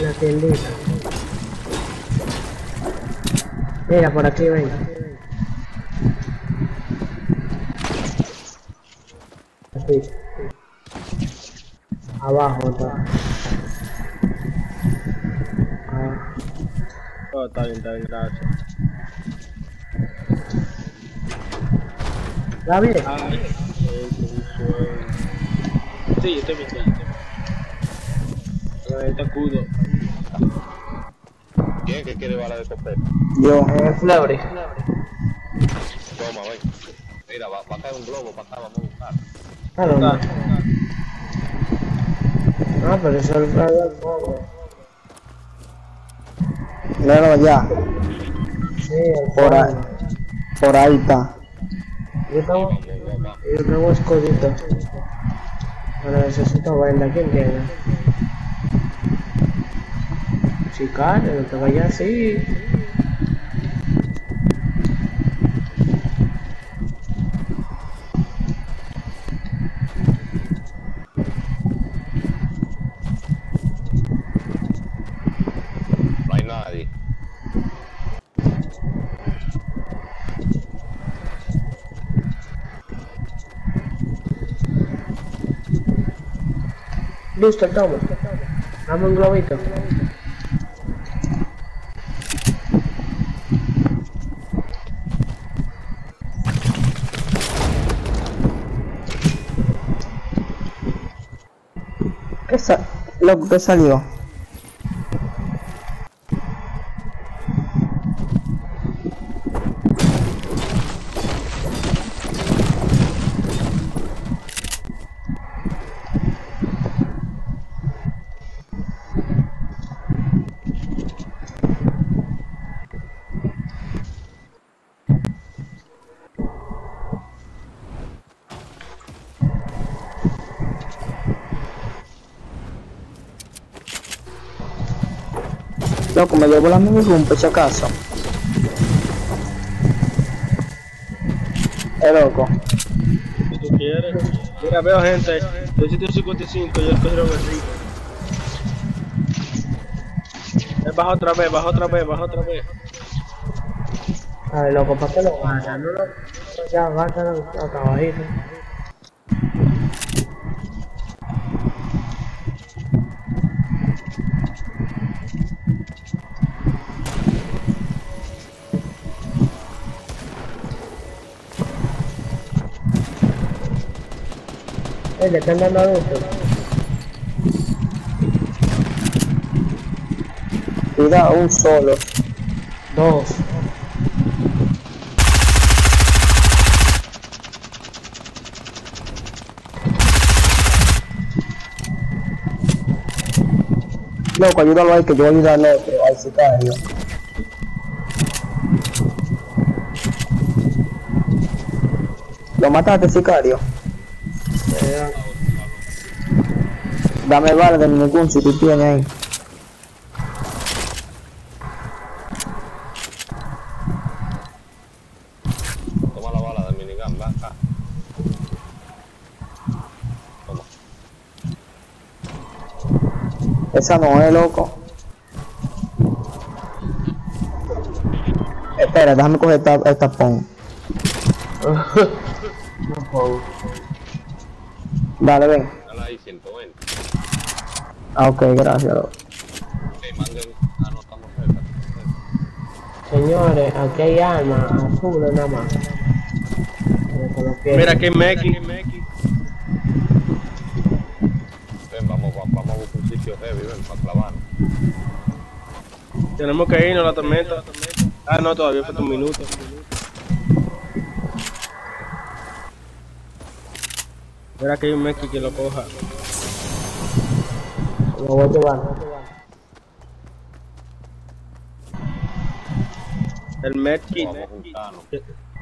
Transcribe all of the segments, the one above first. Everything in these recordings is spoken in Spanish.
La tiendita. Mira, por aquí ven. Aquí. Abajo está. Ah, Oh, está bien, está bien, gracias. ¿Está bien? Ay. Sí, estoy bien, escudo. ¿Quién que quiere bala de escopeta? Yo. Eh, Fleury. Toma, ven. Mira, va, va a caer un globo para acá, vamos a buscar. ¿A dónde? Ah, pero eso es el poco. Míralo allá. Sí, el Por ahí. Por ahí está. Yo tengo, yo tengo escudito. Pero necesito verla, ¿quién tiene? Sicario, no te vayas así. No hay nadie. Listo, toma. Dame un Loco, ¿qué salió? Loco, me llevo la mini room por si acaso. Eh, loco. Si tú quieres. Mira, veo gente. Yo sitio 55, yo cogieron el rico. Eh, baja otra vez, baja otra vez, baja otra vez. A ver, loco, ¿para qué lo gastas? No lo... Ya, gátalo acá abajito. Eh, le están dando adulto. Cuidado, un solo. Dos. Loco, ayúdalo ahí que yo voy a ayudar al otro, al sicario. ¿Lo mataste, sicario? Dame bala de ningún si tú tienes ahí. Toma la bala del minigun, va acá. Toma. Esa no es, loco. Espera, déjame coger esta, esta pon. no puedo. Dale, ven. Dale ahí, 120. Ah, ok, gracias, loco. Ok, manden. Ah, no, estamos cerca. Señores, aquí hay armas azules nada más. Mira, aquí Meki. Ven, vamos, va- vamos a buscar un sitio heavy, ven, para clavar. Tenemos que irnos a la tormenta. Ah, no, todavía falta un minuto. Mira que hay un Meki que lo coja. Lo voy a llevar. El juntarnos.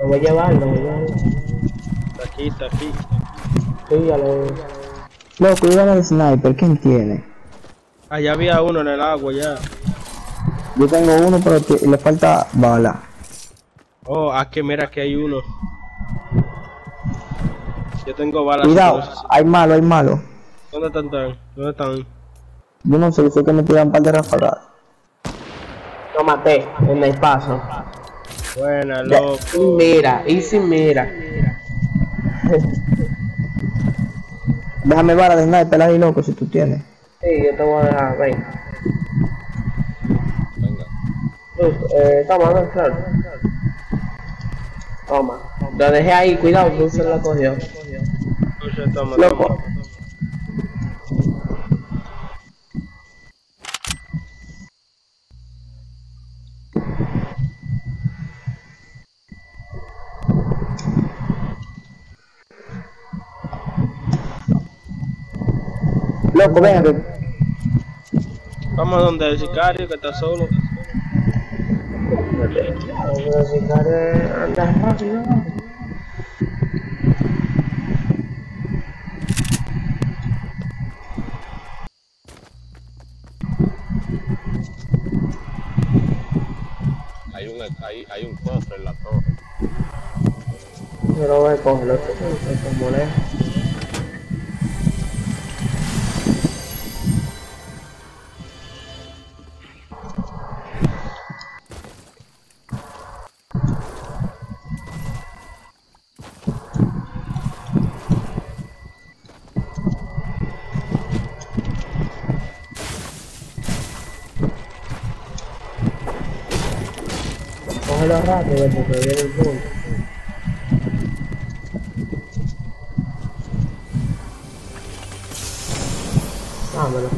Lo voy a llevar, lo voy a llevar. Está aquí, está aquí. Sí, ya lo... Loco, al sniper, ¿quién tiene? Allá había uno en el agua ya. Yo tengo uno, pero le falta bala. Oh, aquí mira que hay uno. Yo tengo balas. Cuidado, hay malo, hay malo. ¿Dónde están? ¿Dónde están? Yo no sé, yo sé que me tiran un par de ráfagas. Lo maté en el paso. Buena, loco. y mira, y sin mira. Déjame bala de sniper ahí, loco, si tú tienes. Sí, yo te voy a dejar, ven. Venga. Luz, eh, toma, ven, claro. Toma. Lo dejé ahí, cuidado, Luz se la cogió. Toma, Loco. toma. Loco, ven que Vamos a donde el sicario que está solo. Pero si quiere andar rápido. Hay un, hay, un cofre en la torre. Yo lo voy a coger, lo que se rápido porque viene el punto. Dámelo.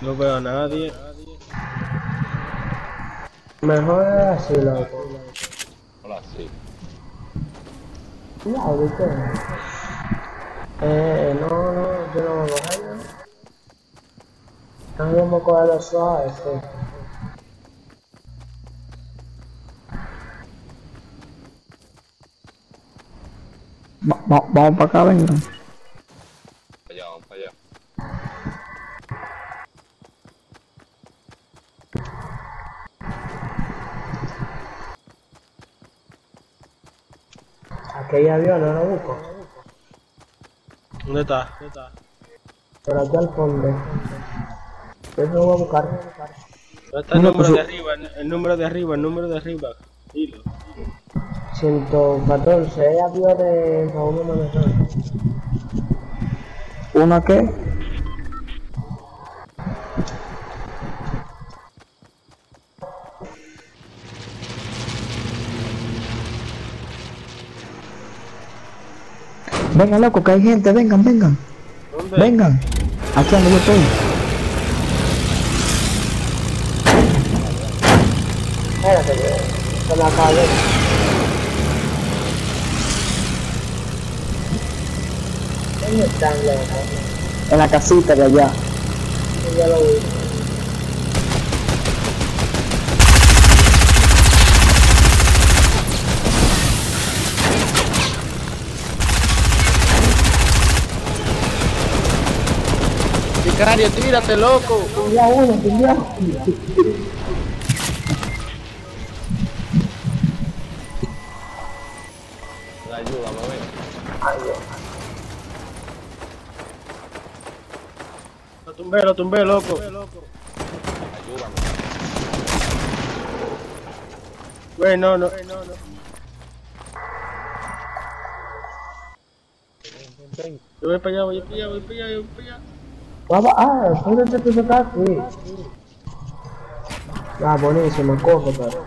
No veo a nadie. Mejor es así, loco. Hola, sí. Cuidado, ¿viste? Eh, no, no, yo no vamos a cogerlo suave, sí. va- va- vamos para acá, venga. Para allá, vamos para allá. Aquel avión no lo busco. ¿Dónde está? ¿Dónde está? Pero aquí al fondo. Yo lo voy a buscar. ¿Dónde está el número pues, de arriba? El- número de arriba, el número de arriba. Dilo. 114, es aviones para uno manejar. ¿Una qué? Vengan, loco, que hay gente, vengan, vengan, ¿Dónde? vengan. Aquí donde yo estoy. Espérate, que se me acaba de... ¿Dónde están los En la casita de allá. Ya lo vi. Sicario, tírate, loco. Ya uno, ya. Tumbé, lo tumbé, loco. Ayúdame. Güey, no, no. Yo voy para allá, voy para allá, voy para allá, voy para allá. Vamos, ah, ¿dónde te puso acá? Sí. Ah, buenísimo, cojo, pero.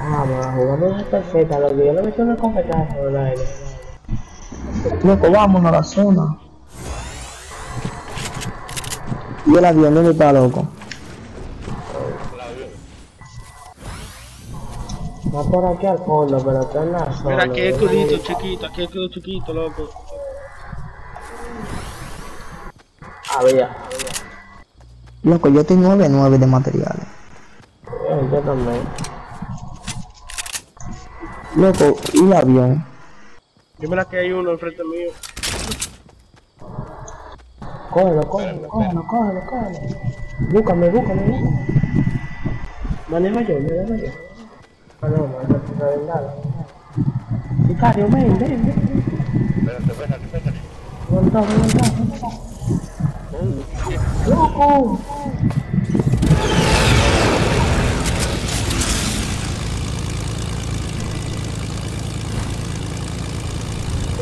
Ah, me jugando es perfecta, lo que yo le metí una aire. Loco, vámonos a la zona. Y el avión, ¿dónde está, loco? Va por aquí al fondo, pero está en la zona. Mira, aquí hay escudito chiquito, aquí hay escudo chiquito, loco. Había. Loco, yo tengo 9 9 de materiales. Eh, yo también. Loco, y el avión. Mira que hay uno enfrente mío. Cógelo, cógelo, cógelo, cógelo, cógelo. Búscame, búscame, búscame. Maneja yo, maneja yo. Ah, no, no, nada. Sicario, ven, ven, ven. Espérate, espérate, espérate. Aguanta, aguanta, aguanta. ¡Loco!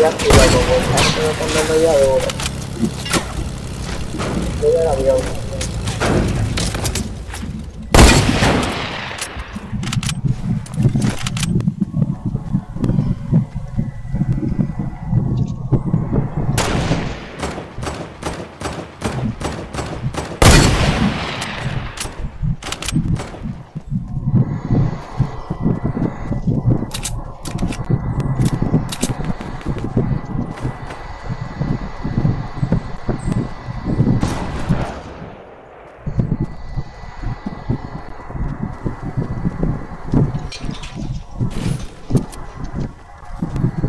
por la forma, loco. Vámonos de aquí, loco, porque estamos cambiando ya de hora. Voy al avión.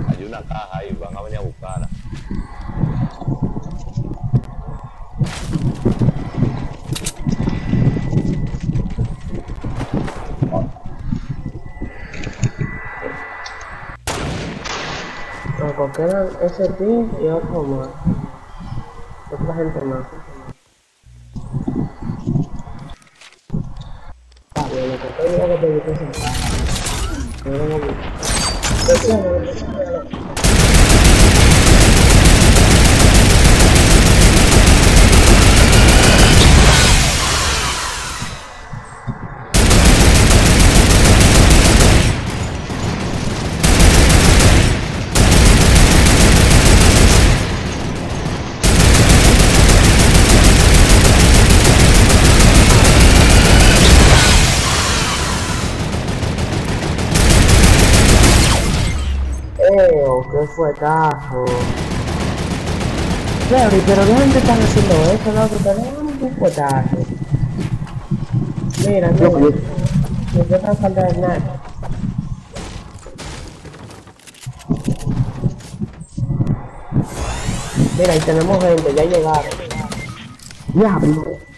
Hay una caja ahí, van a venir a buscarla. Loco, quedan ese team y otro más. Otra gente. Ah, ¡Eh! ¡Qué fuetazo! Larry, pero ¿dónde están haciendo eso, loco? Tenemos un fuetazo. Mira, mira. Me queda falta de nada. Mira, ahí tenemos gente, ya llegaron. Diablo.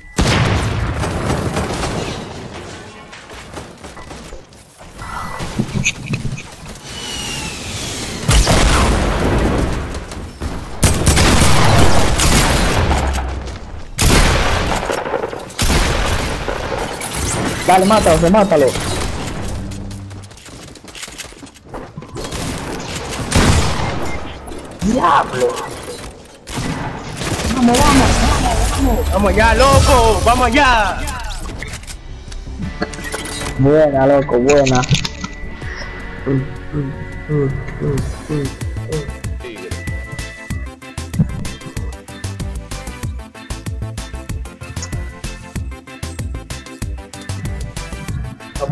Dale, mátalo, remátalo. Diablo. Vamos, vamos, vamos, vamos. Vamos allá, loco, vamos allá. Buena, loco, buena.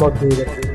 Vamos, tigre.